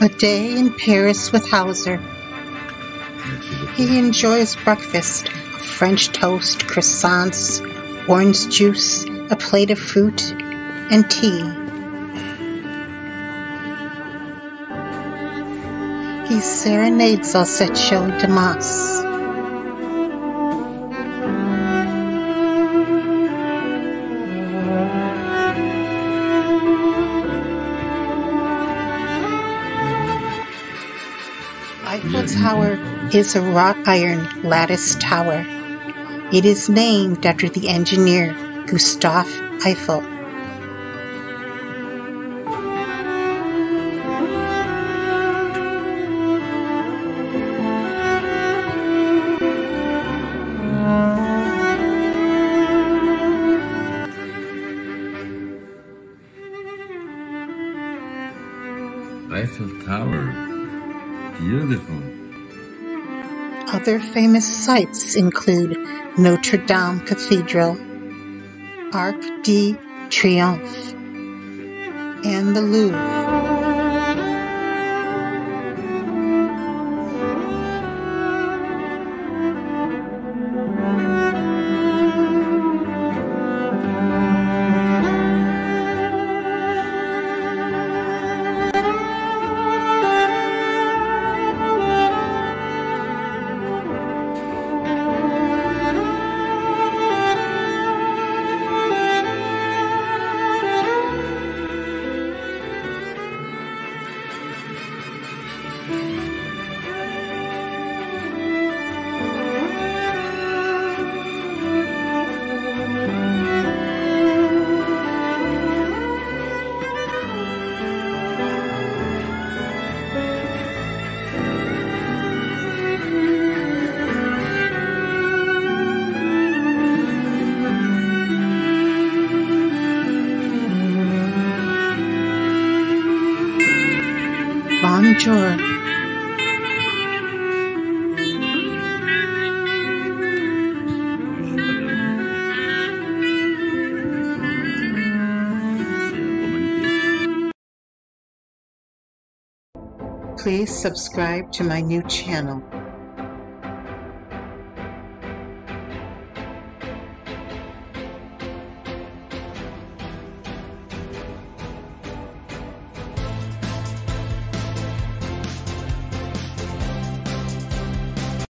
A day in Paris with Hauser. He enjoys breakfast, French toast, croissants, orange juice, a plate of fruit, and tea. He serenades us at Show Damas. Eiffel Tower is a wrought iron lattice tower. It is named after the engineer Gustave Eiffel. Eiffel Tower. Beautiful. Other famous sites include Notre Dame Cathedral, Arc de Triomphe, and the Louvre. Please subscribe to my new channel.